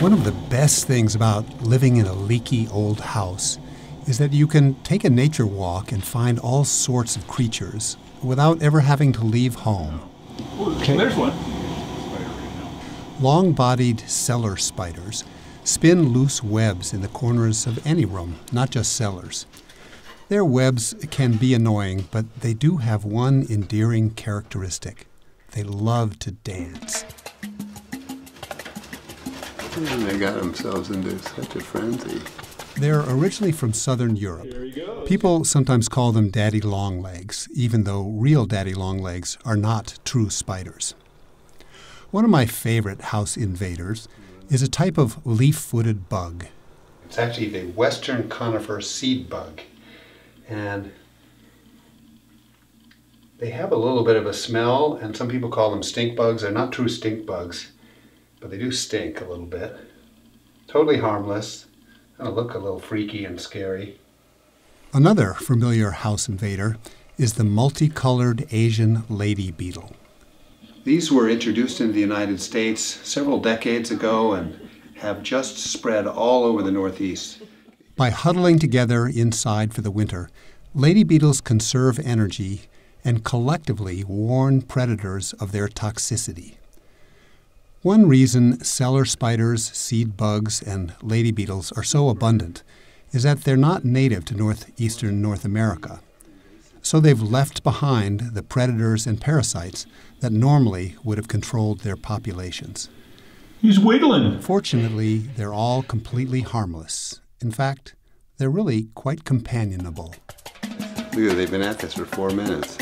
One of the best things about living in a leaky old house is that you can take a nature walk and find all sorts of creatures without ever having to leave home. Okay. There's one. Long bodied cellar spiders spin loose webs in the corners of any room, not just cellars. Their webs can be annoying, but they do have one endearing characteristic they love to dance. And they got themselves into such a frenzy. They're originally from southern Europe. People sometimes call them daddy longlegs, even though real daddy longlegs are not true spiders. One of my favorite house invaders is a type of leaf footed bug. It's actually the western conifer seed bug. And they have a little bit of a smell, and some people call them stink bugs. They're not true stink bugs, but they do stink a little bit. Totally harmless, Kind of look a little freaky and scary. Another familiar house invader is the multicolored Asian lady beetle. These were introduced into the United States several decades ago and have just spread all over the Northeast. By huddling together inside for the winter, lady beetles conserve energy and collectively warn predators of their toxicity. One reason cellar spiders, seed bugs, and lady beetles are so abundant is that they're not native to northeastern North America. So they've left behind the predators and parasites that normally would have controlled their populations. He's wiggling. Fortunately, they're all completely harmless. In fact, they're really quite companionable. Look, they've been at this for four minutes.